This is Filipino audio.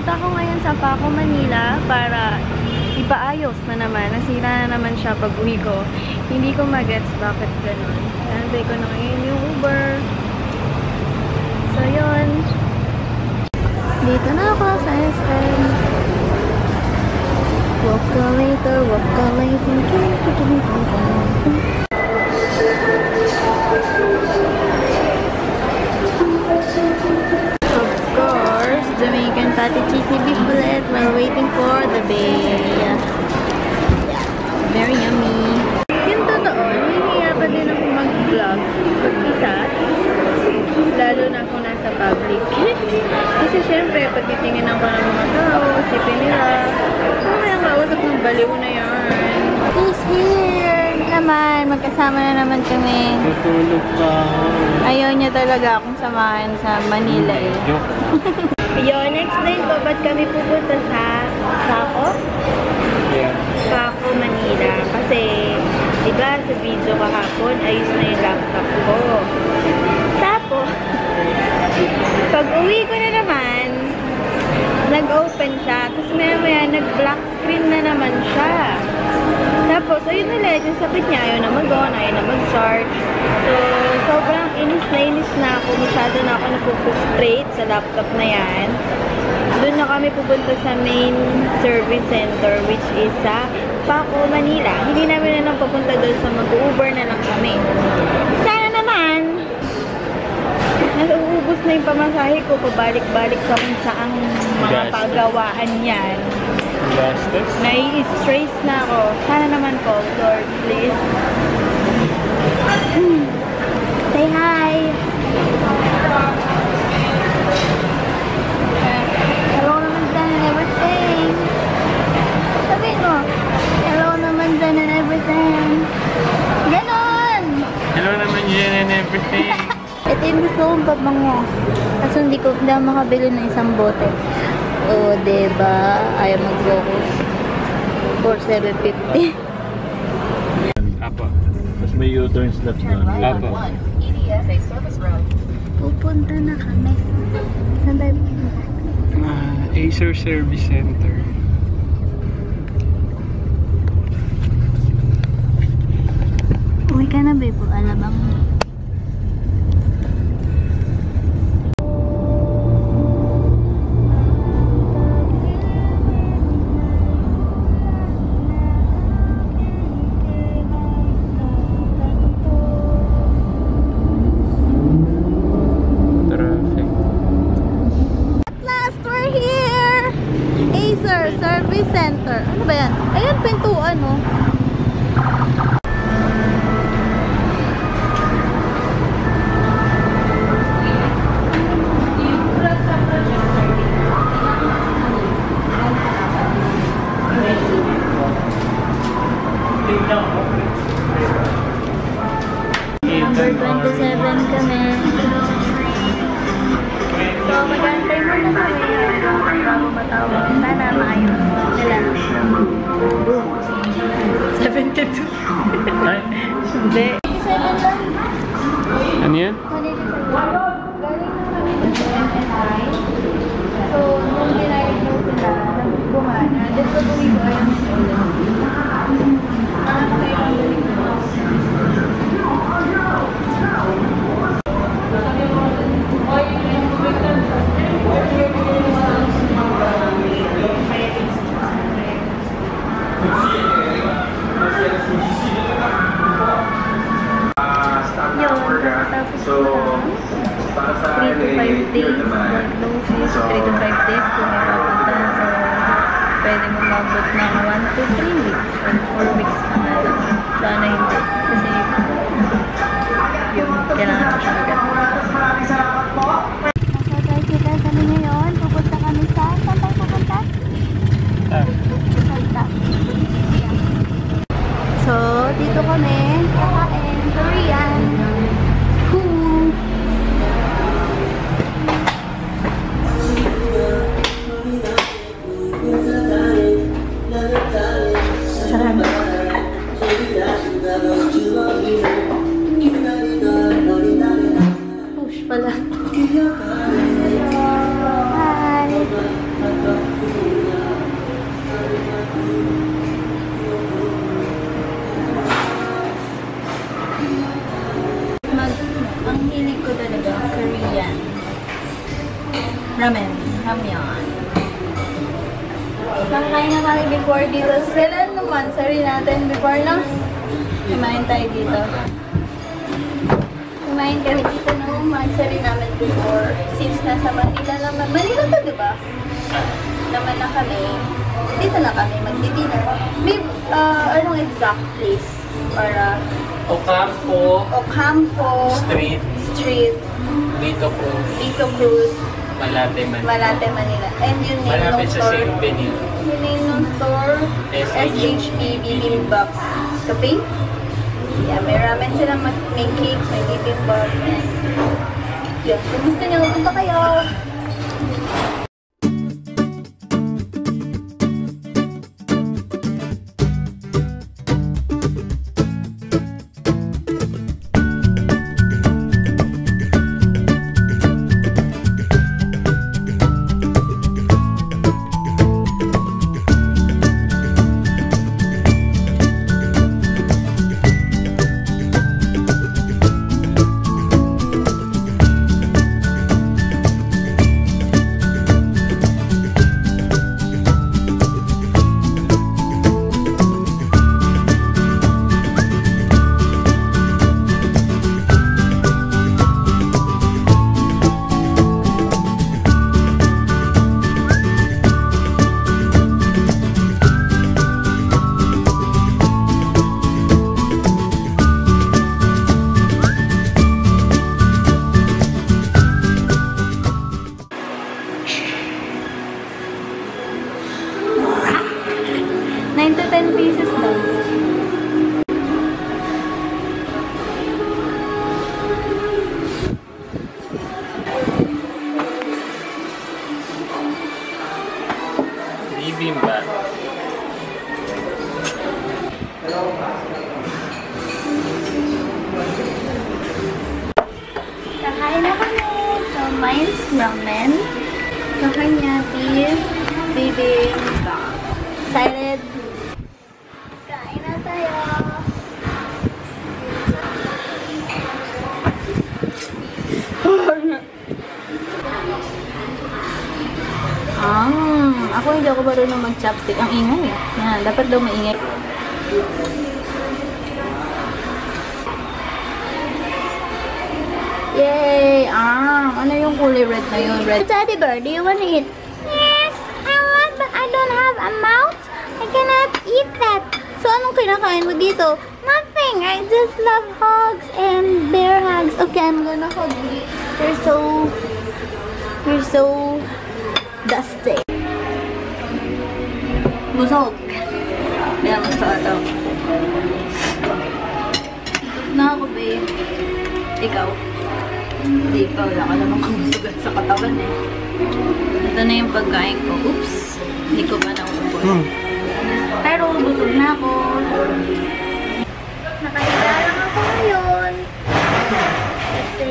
Pupunta ko ngayon sa Paco, Manila para ipaayos na naman. Nasira na naman siya pag uwi ko. Hindi ko magets bakit ganun. Antay ko na ngayon yung Uber. So, yun. Dito na ako sa SM. Walk ka later, walk ka later. Tum, tum, tum, Patty cheesy beef bullet. We're waiting for the bay. Very yummy. Yung totoo, nahihiya pa din ako mag-vlog pag isa. Lalo na kung nasa public. Kasi syempre, pag titingin ako ng mga tao, sipin nila, ano kaya kausap ng baliw na yan? He's here naman. Magkasama na naman kami. Tutulog pa. Ayaw niya talaga akong samahan sa Manila eh. Joke. Yun, explain ko ba't kami pupunta sa Paco? Yeah. Paco, Manila. Kasi, di ba sa video kahapon, ayos na yung laptop ko. Tapos, pag uwi ko na naman, nag-open siya. Tapos maya maya, nag-black screen na naman siya. Tapos, ayun ulit, yung sakit niya, ayaw na mag-on, ayaw na mag-charge. Inis na ako. Masyado na ako napufrustrate sa laptop na yan. Doon na kami pupunta sa main service center, which is sa Paco, Manila. Hindi namin na lang pupunta doon sa mag-Uber na lang kami. Sana naman, nag-uubos na yung pamasahe ko, pabalik-balik sa kung saang mga Gastos. pagawaan yan. Gastos? Nai-stress na ako. Sana naman po, Lord, please. Hmm. Say hi! Ko hindi ako makabili ng isang bote. O, diba? Ayaw mag-focus. For 750. Apo. Tapos may U-turn. EDSA service road. Pupunta na kami. Saan tayo pupunta? Ah, Acer Service Center. Uwi ka na, babe. Alabang. Traffic. Tapos So, para sa 3 to 5 akin, days. naman. Diagnosis, 3 to 5 days kung may papuntahan. So, pwede mo mabot ng 1 to 3 weeks or 4 weeks pa nga lang. Sana hindi. Kasi, yun, kailangan ko siya agad. Ramen. Ramyeon. Nakakain na kami before dito. Kailan naman? Sorry natin before na. Kumain tayo dito. Kumain kami dito noong mansari namin before. Since nasa Manila naman. Manila to, di ba? Naman na kami. Dito na kami magdi-dinner. May, uh, anong exact place? Para Ocampo Ocampo Street, Street, dito po, Vito Cruz, Malate man. Malate, Manila. And yung name Malapit ng sa store, St. Benil. yung name ng store, SHP Bibimbap Cafe. Yeah, may ramen sila, may cake, may bibimbap. Yun, kung gusto nyo, punta kayo. Bibimbap. Kakain na kami. So, mine's ramen. Sa kanya, beef, bibimbap. Excited? Kain na tayo. Ah, ako hindi ako marunong mag-chopstick. Ang ingay. Yan, dapat daw maingay. Yay! Ah, ano yung kulay red na yun? Red. Teddy bear, do you want to eat? Yes, I want, but I don't have a mouth. I cannot eat that. So, anong kinakain mo dito? Nothing. I just love hugs and bear hugs. Okay, I'm gonna hug you. You're so, you're so dusty. Busog. Yan, masyado. Busog na ako, babe. Ikaw. Hindi ikaw. Wala ka naman kumusugat sa katawan eh. Ito na yung pagkain ko. Oops. Hindi ko pa naubos. Hmm. Pero busog na ako. Nakahiga lang ako ngayon. Kasi